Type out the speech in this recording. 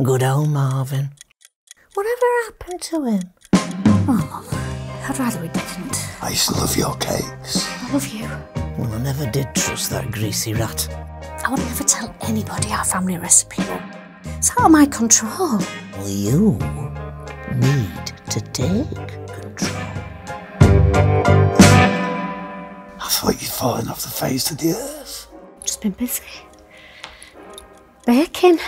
Good old Marvin. Whatever happened to him? Oh, I'd rather we didn't. I used to love your cakes. I love you. Well, I never did trust that greasy rat. I would never tell anybody our family recipe. It's out of my control. Well, you need to take control. I thought you'd fallen off the face of the earth. Just been busy. Baking.